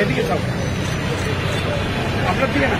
এদিকে যাও আপনার দিকে না